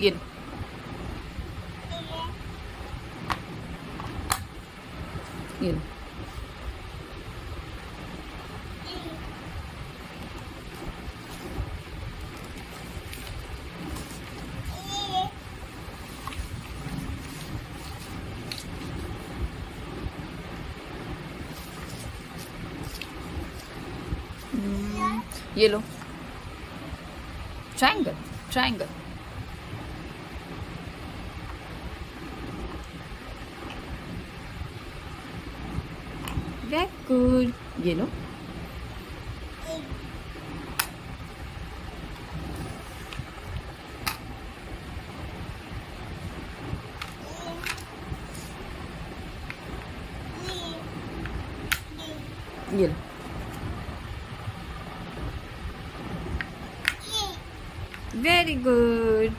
ये ये ये लो triangle triangle that good you know Yun. Very good.